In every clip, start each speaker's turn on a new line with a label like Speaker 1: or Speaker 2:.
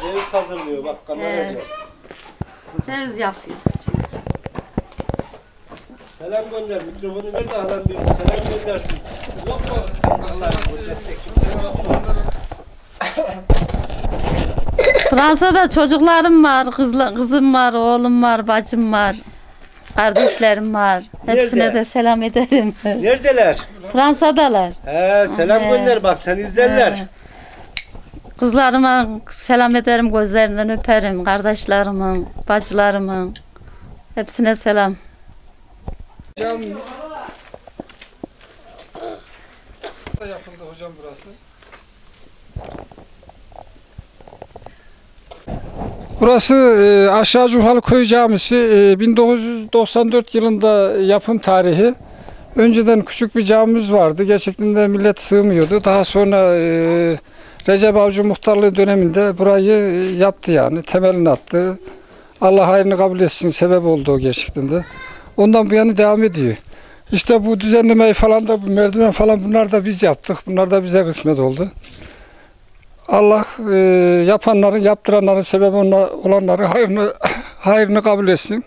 Speaker 1: Ceviz hazırlıyor bak kameracı.
Speaker 2: Evet. Ceviz yapıyor.
Speaker 1: Selam gönder. Mikrofonu ver de halam bir selam göndersin. Mu? Yok mu?
Speaker 2: Fransa'da çocuklarım var, kızla, kızım var, oğlum var, bacım var. Kardeşlerim var. Hepsine
Speaker 1: Nerede?
Speaker 2: de selam ederim.
Speaker 1: Neredeler?
Speaker 2: Fransa'dalar.
Speaker 1: He selam
Speaker 2: He.
Speaker 1: gönder bak sen izlerler.
Speaker 2: He. Kızlarıma selam ederim, gözlerinden öperim. Kardeşlerimin, bacılarımın. Hepsine selam.
Speaker 3: Camimiz. Da yapıldı hocam burası. Burası e, Aşağı Curhalı Köy Camisi e, 1994 yılında yapım tarihi. Önceden küçük bir camimiz vardı. Gerçekten de millet sığmıyordu. Daha sonra e, Recep Avcı muhtarlığı döneminde burayı e, yaptı yani. Temelini attı. Allah hayrını kabul etsin sebep oldu o gerçekten de. Ondan bu yana devam ediyor. İşte bu düzenlemeyi falan da bu merdiven falan bunlar da biz yaptık. Bunlar da bize kısmet oldu. Allah e, yapanların, yaptıranların sebebi olanları hayrını, hayrını kabul etsin.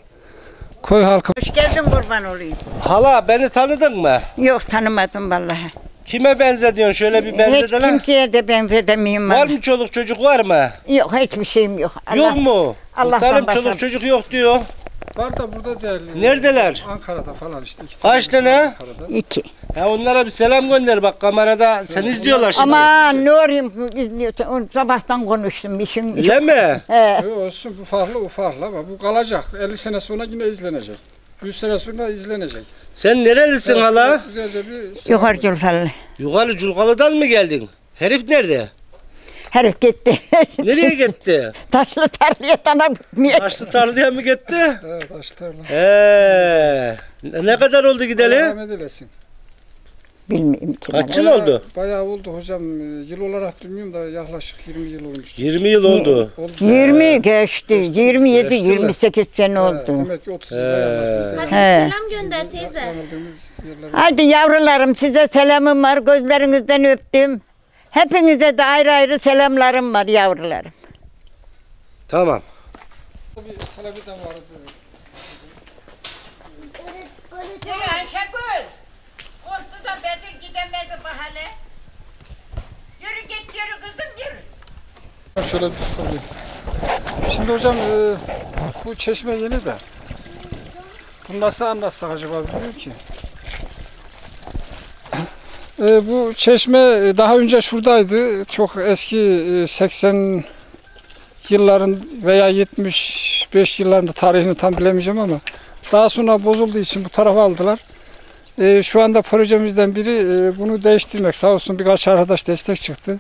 Speaker 3: Koy halkı
Speaker 4: Hoş geldin kurban olayım.
Speaker 1: Hala beni tanıdın mı?
Speaker 4: Yok tanımadım vallahi.
Speaker 1: Kime benzediyorsun? Şöyle bir
Speaker 4: Hiç
Speaker 1: benzedeler.
Speaker 4: kimseye de benzedemeyim
Speaker 1: Var
Speaker 4: vallahi.
Speaker 1: mı çoluk çocuk var mı?
Speaker 4: Yok hiçbir şeyim yok. Allah-
Speaker 1: Yok mu?
Speaker 4: Allah'tan
Speaker 1: Muhtarım
Speaker 4: başka-
Speaker 1: çoluk çocuk yok diyor.
Speaker 3: var da burada değerli.
Speaker 1: Neredeler?
Speaker 3: Ankara'da falan işte. iki
Speaker 1: Kaç tane?
Speaker 3: Ankara'da.
Speaker 4: İki.
Speaker 1: Ha onlara bir selam gönder bak kamerada seni izliyorlar şimdi.
Speaker 4: Ama ne olayım izliyorsun. Sabahtan konuştum işin.
Speaker 1: Öyle mi?
Speaker 4: He.
Speaker 3: Olsun bu farklı o farklı ama bu kalacak. 50 sene sonra yine izlenecek. 100 sene sonra izlenecek.
Speaker 1: Sen nerelisin
Speaker 3: Evet,
Speaker 1: hala?
Speaker 3: Güzelce bir şey
Speaker 4: Yukarı Culfalı.
Speaker 1: Yukarı Culgalı'dan mı geldin? Herif nerede?
Speaker 4: Herif gitti.
Speaker 1: Nereye gitti?
Speaker 4: Taşlı tarlaya tana bitmeye.
Speaker 1: Taşlı tarlaya mı gitti?
Speaker 3: Evet, başlarla.
Speaker 1: He. Ne kadar oldu gideli?
Speaker 3: Rahmet eylesin.
Speaker 4: Bilmiyorum ki.
Speaker 1: Kaç yıl
Speaker 3: Bayağı-
Speaker 1: oldu?
Speaker 3: Bayağı oldu hocam. Yıl olarak bilmiyorum da yaklaşık 20 yıl olmuştu.
Speaker 1: 20 yıl oldu.
Speaker 3: Oldu.
Speaker 4: 20 geçti. 27,
Speaker 1: Geçti mi?
Speaker 4: 28 sene
Speaker 3: He,
Speaker 4: oldu.
Speaker 3: Demek ki 30 yıl.
Speaker 2: Hadi
Speaker 4: He.
Speaker 2: selam gönder teyze.
Speaker 4: Hadi yavrularım size selamım var. Gözlerinizden öptüm. Hepinize de ayrı ayrı selamlarım var yavrularım.
Speaker 1: Tamam.
Speaker 3: Bir vardı.
Speaker 4: Yürü Ayşegül. Da Bedir gidemedi bu hale. Yürü git yürü kızım yürü.
Speaker 3: Şöyle bir sallayayım. Şimdi hocam e, bu çeşme yeni de. Bunu nasıl anlatsak acaba bilmiyorum ki. E, bu çeşme e, daha önce şuradaydı. Çok eski e, 80 yılların veya 75 yıllarında tarihini tam bilemeyeceğim ama daha sonra bozulduğu için bu tarafa aldılar. E, şu anda projemizden biri e, bunu değiştirmek. Sağ olsun birkaç arkadaş destek çıktı.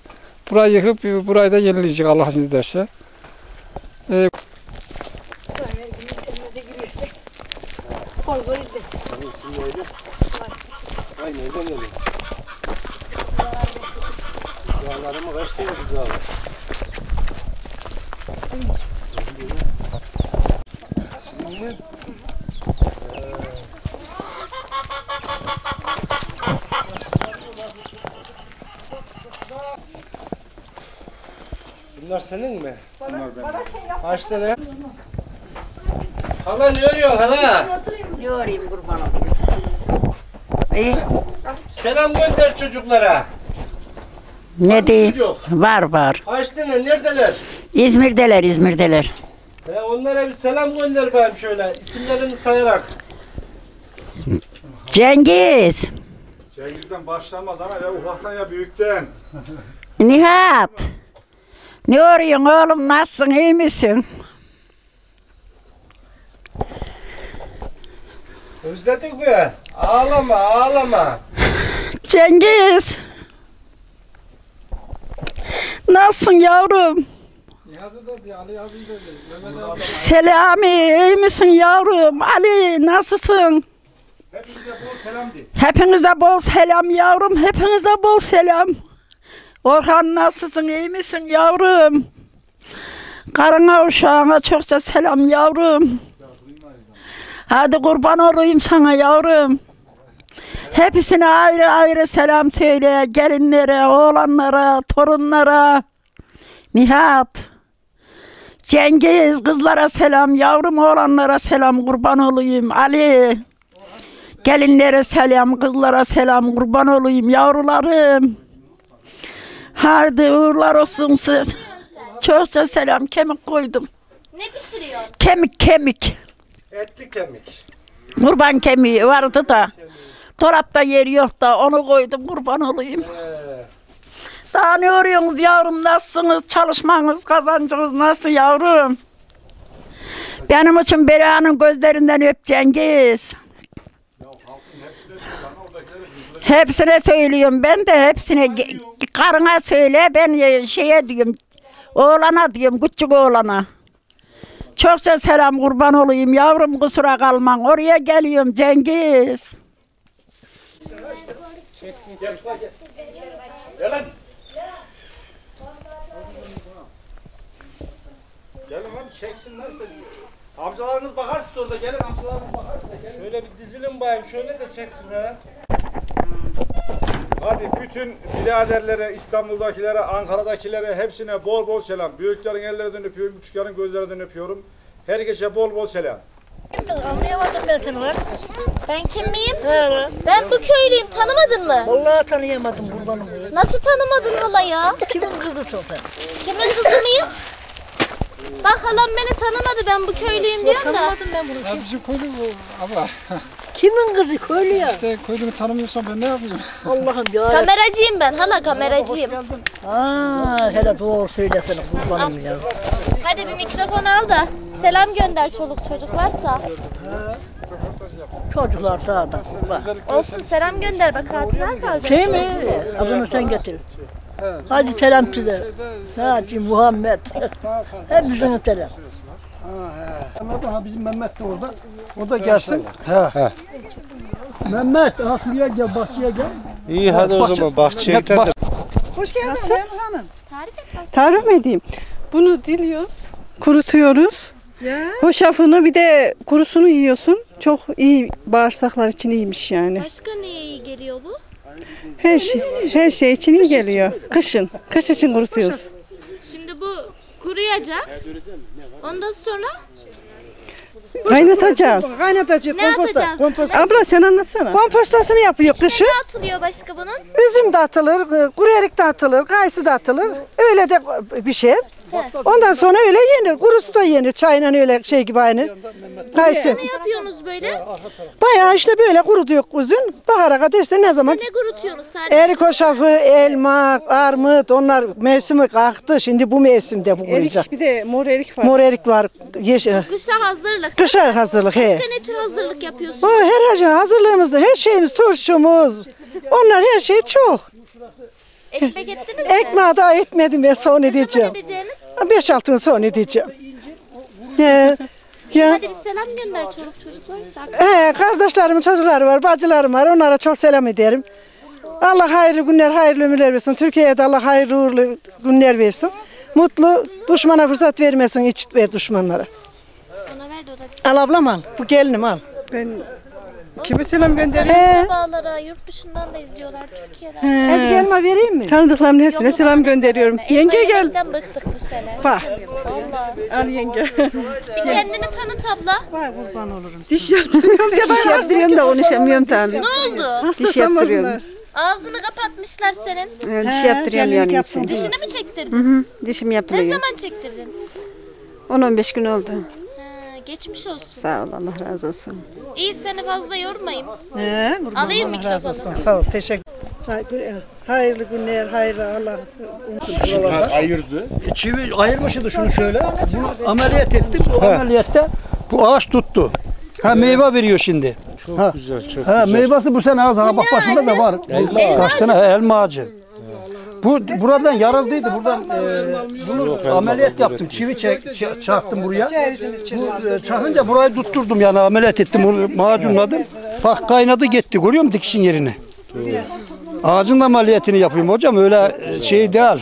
Speaker 3: Burayı yıkıp e, burayı da yenileyecek Allah izin ederse. E,
Speaker 1: Aynen öyle. Güzellerimi kaç diyor güzel. Bunlar senin mi? Bunlar benim. Kaç tane? Hala ne örüyorsun hala?
Speaker 4: Yorayım kurban olayım. İyi.
Speaker 1: Selam gönder çocuklara.
Speaker 4: Ne diyeyim?
Speaker 1: Çocuk.
Speaker 4: Var var.
Speaker 1: Kaç tane neredeler?
Speaker 4: İzmir'deler İzmir'deler.
Speaker 1: He, onlara bir selam gönder bakayım şöyle isimlerini sayarak.
Speaker 4: Cengiz.
Speaker 5: Cengiz'den başlamaz ama ya ufaktan ya büyükten.
Speaker 4: Nihat. Ne arıyorsun oğlum nasılsın iyi misin?
Speaker 1: Özledik mi? Ağlama ağlama.
Speaker 4: Cengiz. Nasılsın yavrum? Selami iyi misin yavrum? Ali nasılsın?
Speaker 5: Hepinize bol selam de.
Speaker 4: Hepinize bol selam yavrum. Hepinize bol selam. Orhan nasılsın? iyi misin yavrum? Karına uşağına çokça selam yavrum. Hadi kurban olayım sana yavrum. Hepsine ayrı ayrı selam söyle. Gelinlere, oğlanlara, torunlara. Nihat. Cengiz kızlara selam, yavrum oğlanlara selam kurban olayım. Ali gelinlere selam, kızlara selam kurban olayım yavrularım. Hadi uğurlar olsun siz. Çokça selam kemik koydum.
Speaker 6: Ne pişiriyor?
Speaker 4: Kemik kemik.
Speaker 1: Etli kemik.
Speaker 4: Kurban kemiği vardı da. Dolapta yeri yok da onu koydum kurban olayım. Daha ne arıyorsunuz yavrum nasılsınız? Çalışmanız, kazancınız nasıl yavrum? Benim için Bera'nın gözlerinden öp Cengiz. Hepsine söylüyorum ben de hepsine karına söyle ben e, şeye diyorum oğlana diyorum küçük oğlana. Çokça selam kurban olayım yavrum kusura kalman oraya geliyorum Cengiz.
Speaker 5: Gelin lan çeksinler de. Amcalarınız bakar siz orada gelin amcalarınız bakar size gelin.
Speaker 1: Şöyle bir dizilin bayım. Şöyle de çeksinler.
Speaker 5: Hadi bütün biraderlere, İstanbul'dakilere, Ankara'dakilere hepsine bol bol selam. Büyüklerin ellerinden öpüyorum, küçüklerin gözlerinden öpüyorum. Herkese bol bol selam.
Speaker 4: Anlayamadım ben seni lan.
Speaker 6: Ben kim miyim? Ben bu köylüyüm. Tanımadın mı?
Speaker 4: Vallahi tanıyamadım kurbanım.
Speaker 6: Nasıl tanımadın hala ya?
Speaker 4: Kimin kızısın sen?
Speaker 6: Kimin kızı mıyım? Bak halam beni tanımadı. Ben bu köylüyüm diyorum da.
Speaker 4: ben bunu.
Speaker 3: Ya bizim köylü bu abla.
Speaker 4: Kimin kızı köylü ya?
Speaker 3: İşte köylümü tanımıyorsam ben ne yapayım?
Speaker 4: Allah'ım ya.
Speaker 6: Kameracıyım ben. Hala kameracıyım.
Speaker 4: Aa, hele doğru söylesene kurbanım ya.
Speaker 6: Hadi bir mikrofon al da selam gönder çoluk çocuk varsa.
Speaker 4: Çocuklar sağda.
Speaker 6: Olsun selam gönder bak hatıra kalacak.
Speaker 4: Şey mi? Adını sen getir. Hadi selam size. Naci Muhammed.
Speaker 3: Daha fazla.
Speaker 4: Hepsine selam.
Speaker 7: Ha bizim Mehmet de orada. O da gelsin. He. Mehmet, ha şuraya gel, bahçeye gel.
Speaker 1: İyi hadi o zaman bahçeye gidelim.
Speaker 8: Hoş geldin Reyhan Hanım.
Speaker 6: Tarif et.
Speaker 8: Tarif mi edeyim? Bunu diliyoruz, kurutuyoruz. Hoşafını bir de kurusunu yiyorsun. Çok iyi bağırsaklar için iyiymiş yani.
Speaker 6: Başka neye iyi geliyor bu?
Speaker 8: Her şey her şey için iyi geliyor. Kışın, kış için kurutuyoruz.
Speaker 6: Şimdi bu kuruyacak. Ondan sonra
Speaker 8: Kaynatacağız.
Speaker 7: Kaynatacak,
Speaker 6: ne
Speaker 7: komposta. Komposta.
Speaker 8: Abla sen anlatsana.
Speaker 7: Kompostasını yapıyor kışın.
Speaker 6: Ne atılıyor başka bunun?
Speaker 7: Üzüm de atılır, e, kuru erik de atılır, kayısı da atılır. Öyle de pişer. Ondan sonra öyle yenir. Kurusu da yenir. Çayla öyle şey gibi aynı. Kayısı.
Speaker 6: Ne yapıyorsunuz böyle?
Speaker 7: Bayağı işte böyle kurutuyor üzüm. Bahara kadar işte ne zaman
Speaker 6: Ne kurutuyorsunuz sadece?
Speaker 7: Erik hoşafı, elma, armut onlar mevsimi kalktı. Şimdi bu mevsimde bu kuruyacak.
Speaker 8: Erik bir de mor erik var.
Speaker 7: Mor erik var. Yeşil.
Speaker 6: Kışa hazırlık.
Speaker 7: Kışa hazırlık he.
Speaker 6: Başka ne tür hazırlık yapıyorsunuz?
Speaker 7: O her şey hazırlığımız, her şeyimiz, turşumuz. Onlar her şey çok.
Speaker 6: Ekmek ettiniz mi?
Speaker 7: Ekmeği daha etmedim ben sonra
Speaker 6: Ne
Speaker 7: diyeceğim.
Speaker 6: zaman edeceğiniz?
Speaker 7: Beş altı gün sonra diyeceğim. He, ya,
Speaker 6: Hadi bir selam gönder çoluk çocuk varsa.
Speaker 7: he, kardeşlerimin çocukları var, bacılarım var. Onlara çok selam ederim. Allah hayırlı günler, hayırlı ömürler versin. Türkiye'ye de Allah hayırlı uğurlu günler versin. Mutlu, düşmana fırsat vermesin iç ve düşmanlara.
Speaker 6: Ona ver de o da bir
Speaker 7: Al ablam al, bu gelinim al.
Speaker 8: Ben kime selam göndereyim?
Speaker 7: He,
Speaker 6: Akrabalara, yurt dışından da izliyorlar Türkiye'den.
Speaker 7: Ecik elma vereyim mi?
Speaker 8: Tanıdıklarımın hepsine selam gönderiyorum.
Speaker 6: Elma
Speaker 8: Yenge gel.
Speaker 6: yemekten bıktık bu sene.
Speaker 7: Bak.
Speaker 6: Vallahi.
Speaker 8: Al yenge.
Speaker 6: Bir kendini tanıt abla.
Speaker 8: Diş yaptırıyorum.
Speaker 7: Diş yaptırıyorum da konuşamıyorum tabii.
Speaker 6: Ne oldu?
Speaker 8: Hasta sanmasınlar.
Speaker 6: Ağzını kapatmışlar senin.
Speaker 9: Diş yaptırıyorum yani.
Speaker 6: Dişini mi çektirdin?
Speaker 9: Dişim
Speaker 6: Ne
Speaker 9: yapılıyor.
Speaker 6: zaman çektirdin?
Speaker 9: 10-15 gün oldu.
Speaker 6: Geçmiş olsun.
Speaker 9: Sağ ol Allah razı olsun.
Speaker 6: İyi seni fazla yormayayım.
Speaker 7: He, kurban
Speaker 6: Alayım
Speaker 7: Allah razı
Speaker 6: mikrofonu.
Speaker 7: olsun. Sağ ol, teşekkür Hayırlı, günler, hayırlı Allah.
Speaker 5: Ayırdı.
Speaker 7: Çivi ayırmıştı şunu şöyle. Bunu ameliyat ettim. O ameliyatta bu ağaç tuttu. Ha meyve veriyor şimdi.
Speaker 5: Çok güzel, çok
Speaker 7: Ha
Speaker 5: güzel.
Speaker 7: meyvesi bu sene az ha bak başında da var.
Speaker 5: Elma
Speaker 7: Kaç tane he, elma ağacı. Bu buradan yarıldıydı. Buradan e, bunu ameliyat yaptım. Çivi çek, ç- çaktım buraya. Bu e, çakınca burayı tutturdum yani ameliyat ettim onu macunladım. Bak kaynadı gitti görüyor musun dikişin yerine? Ağacın da ameliyatını yapayım hocam öyle e, şey değil.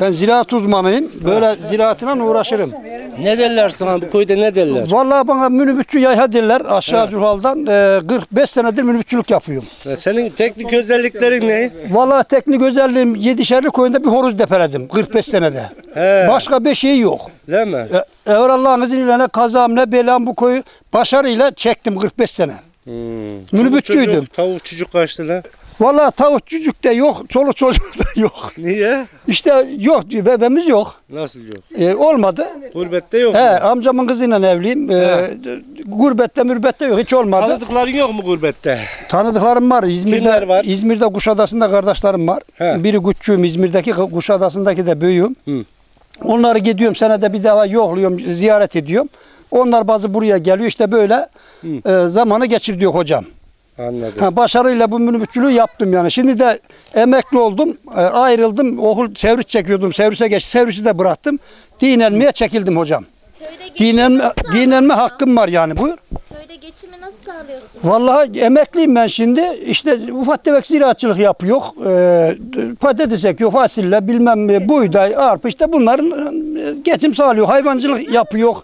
Speaker 7: Ben ziraat uzmanıyım. Böyle ziraatına uğraşırım.
Speaker 1: Ne derler sana bu köyde ne derler?
Speaker 7: Vallahi bana minibüsçü yayha derler aşağı Curhal'dan. Ee, 45 senedir minibüsçülük yapıyorum.
Speaker 1: Ya Senin teknik özelliklerin ne?
Speaker 7: Vallahi teknik özelliğim Yedişerli köyünde bir horoz depeledim 45 senede.
Speaker 1: He.
Speaker 7: Başka bir şey yok.
Speaker 1: Değil mi?
Speaker 7: E, evvel Allah'ın izniyle ne kazam ne belam bu köyü başarıyla çektim 45 sene.
Speaker 1: Hmm.
Speaker 7: Minibüsçüydüm.
Speaker 1: Tavuk çocuk kaçtı lan.
Speaker 7: Vallahi tavuk cücük de yok, çoluk çocuk da yok.
Speaker 1: Niye?
Speaker 7: İşte yok diyor, bebeğimiz yok.
Speaker 1: Nasıl yok?
Speaker 7: E, olmadı.
Speaker 1: Gurbette yok
Speaker 7: He,
Speaker 1: mu?
Speaker 7: amcamın kızıyla evliyim. E, gurbette mürbette yok, hiç olmadı.
Speaker 1: Tanıdıkların yok mu gurbette?
Speaker 7: Tanıdıklarım var. İzmir'de,
Speaker 1: Kimler var?
Speaker 7: İzmir'de Kuşadası'nda kardeşlerim var.
Speaker 1: He.
Speaker 7: Biri küçüğüm, İzmir'deki Kuşadası'ndaki de büyüğüm.
Speaker 1: Hı.
Speaker 7: Onları gidiyorum senede bir defa yokluyorum, ziyaret ediyorum. Onlar bazı buraya geliyor işte böyle e, zamanı geçir diyor hocam.
Speaker 1: Anladım.
Speaker 7: Ha, başarıyla bu minibüsçülüğü yaptım yani. Şimdi de emekli oldum, e, ayrıldım. Okul servis çekiyordum, servise geç, servisi de bıraktım. Dinlenmeye çekildim hocam. Dinlenme, dinlenme hakkım var yani buyur.
Speaker 6: Köyde geçimi nasıl sağlıyorsun?
Speaker 7: Vallahi emekliyim ben şimdi. İşte ufak tefek ziraatçılık yapıyor. Ee, patates ekiyor, fasulye, bilmem ne, buğday, arpa işte bunların e, geçim sağlıyor. Hayvancılık yapıyor.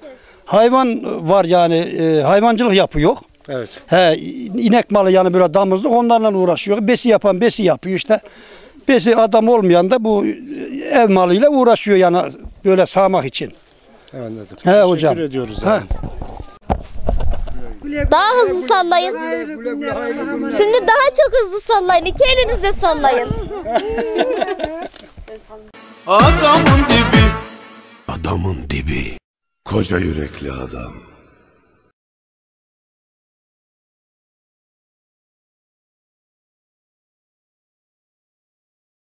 Speaker 7: Hayvan var yani e, hayvancılık yapıyor.
Speaker 1: Evet.
Speaker 7: He, inek malı yani böyle damızlık onlarla uğraşıyor. Besi yapan besi yapıyor işte. Besi adam olmayan da bu ev malıyla uğraşıyor yani böyle sağmak için.
Speaker 1: Anladım.
Speaker 7: He
Speaker 1: Teşekkür
Speaker 7: hocam.
Speaker 1: ediyoruz.
Speaker 7: He.
Speaker 1: abi.
Speaker 6: Daha hızlı sallayın. Şimdi daha çok hızlı sallayın. İki elinizle sallayın.
Speaker 10: Adamın dibi. Adamın dibi. Koca yürekli adam.